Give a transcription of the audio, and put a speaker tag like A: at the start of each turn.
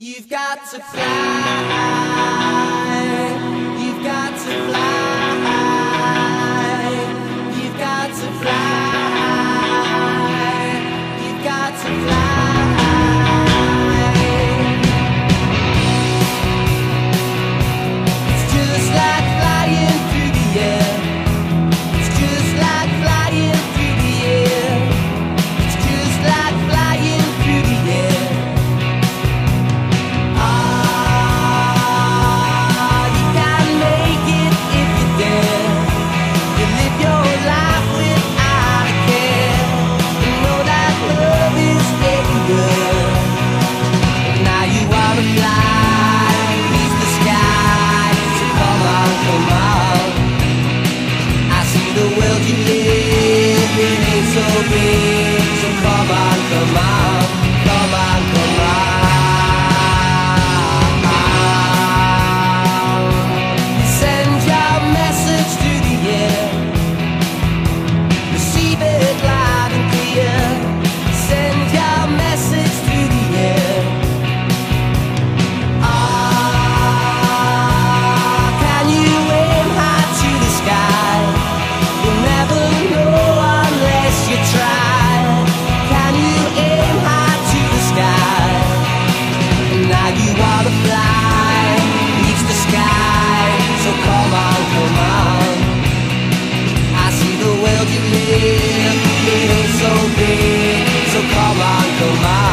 A: You've got to fly. world you live in ain't so big, so. you live, it ain't so big, so call on, come on.